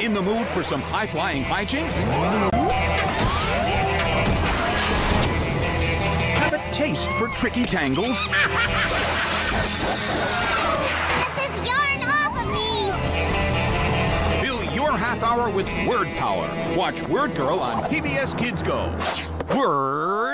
In the mood for some high-flying hijinks? Have a taste for tricky tangles? Get this yarn off of me! Fill your half hour with word power. Watch WordGirl on PBS Kids Go. Word!